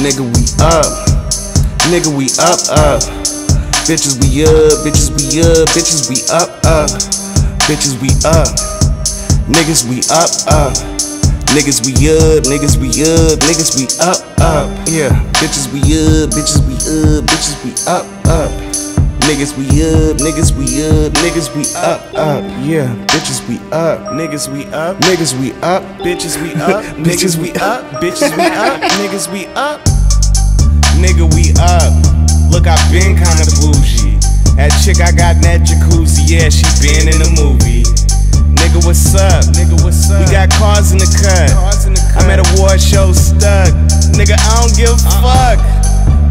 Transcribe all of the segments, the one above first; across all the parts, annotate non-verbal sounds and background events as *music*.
Nigga, we up. Nigga, we up, up. Bitches, we up. Bitches, we up. Bitches, we up, up. Bitches, we up. Niggas, we up, up. Niggas, we up. Niggas, we up. Niggas, we up, up. Yeah. Bitches, we up. Bitches, we up. Bitches, we up, up. Niggas, we up. Niggas, we up. Niggas, we up, up. Yeah. Bitches, we up. Niggas we up, Niggas, we up. bitches we up, Bitches, niggas we up, bitches we up, niggas we up. Nigga we up. Look, I been kinda bougie. That chick I got in that jacuzzi, yeah, she been in the movie. Nigga, what's up? Nigga, what's up? We got cars in the cut. In the I'm at a award show stuck. Nigga, I don't give a uh-uh. fuck.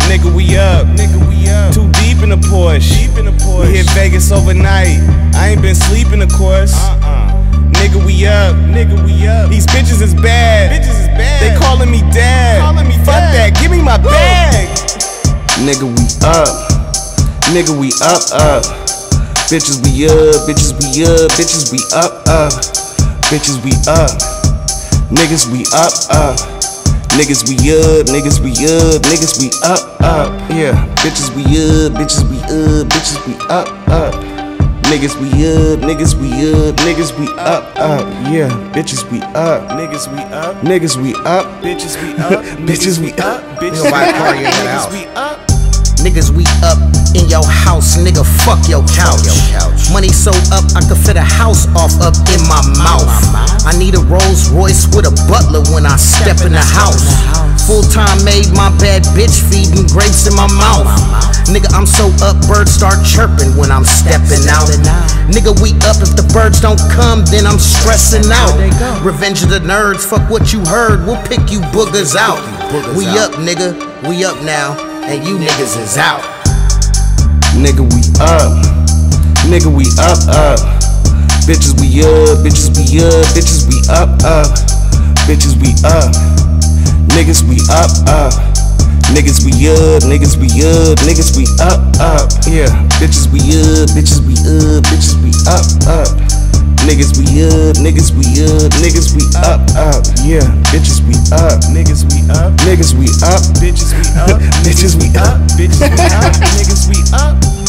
Nigga, we up. Nigga, we up. Too deep in the Porsche. Deep in the Porsche. We hit Vegas overnight. I ain't been sleeping, of course. Uh-uh. Nigga, we up. Nigga, we up. These bitches is bad. Bitches is bad. They calling me dad. Calling me Fuck dad. that. Give me. Nigga, we up. Nigga, we up, up. Bitches, we up. Bitches, we up. Bitches, we up, up. Bitches, we up. Niggas, we up, up. Niggas, we up. Niggas, we up. Niggas, we up, up. Yeah. Bitches, we up. Bitches, we up. Bitches, we up, up. Niggas, we up. Niggas, we up. Niggas, we up, up. Yeah. Bitches, we up. Niggas, we up. Niggas, we up. Bitches, we up. Bitches, we up. Bitches, we buy a car, you in up. Niggas, we up. Niggas, we up in your house, nigga. Fuck your couch. your couch. Money so up, I could fit a house off up in my mouth. I need a Rolls Royce with a butler when I step in the house. Full time made my bad bitch feeding grapes in my mouth. Nigga, I'm so up, birds start chirping when I'm stepping out. Nigga, we up. If the birds don't come, then I'm stressing out. Revenge of the nerds, fuck what you heard. We'll pick you boogers out. we up, nigga. We up now, and you niggas is out. Nigga, we up. Nigga, we up, up. Bitches, we up. Bitches, we up. Bitches, we up, up. Bitches, we up. Niggas, we up, up. Niggas, we up. Niggas, we up. Niggas, we up, up. Yeah. Bitches, we up. Bitches, we up. Bitches, we up, up. Niggas, we up. Niggas, we up. Niggas, we up, up. Yeah. Bitches, we up. Niggas, we up. Niggas, we up. Bitches, we up. *laughs* Bitches, we up. Bitches, we up. Niggas, we up.